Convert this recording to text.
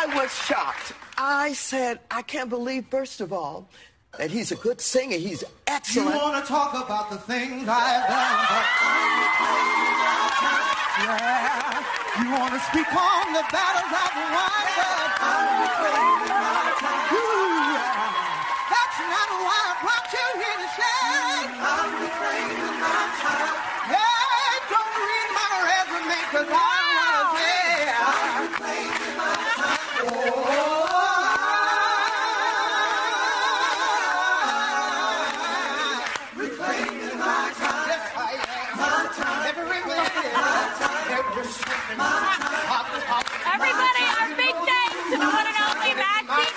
I was shocked. I said, I can't believe, first of all, that he's a good singer. He's excellent. You want to talk about the things I've done, but yeah. You want to speak on the battles I've won, but Ooh, yeah. that's not why I brought you here to say. I'm reclaiming my time. Hey, don't read my resume, cause I Everybody, our big thanks to the one and only Maxine